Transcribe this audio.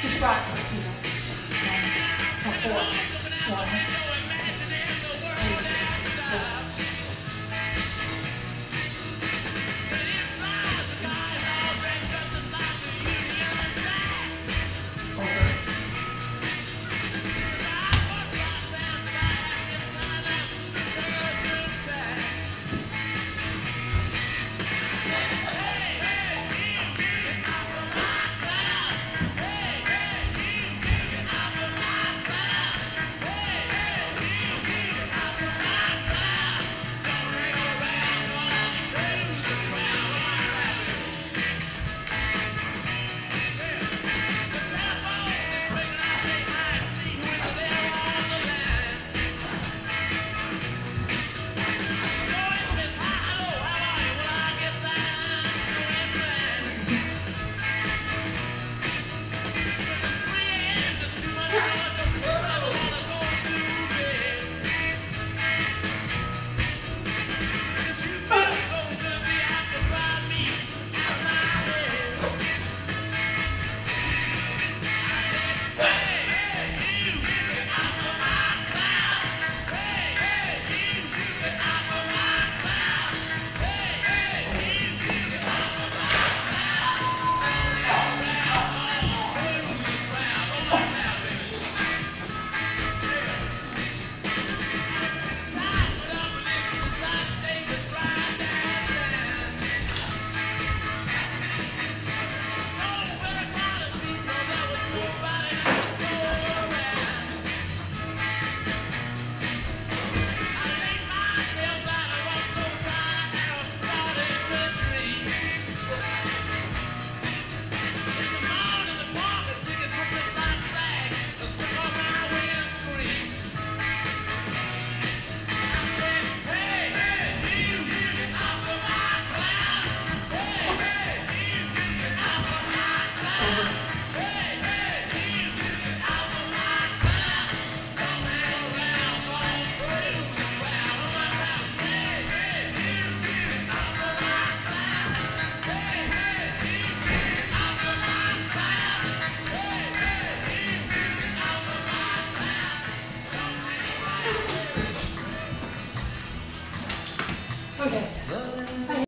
Just rock know. One, four, one, Okay.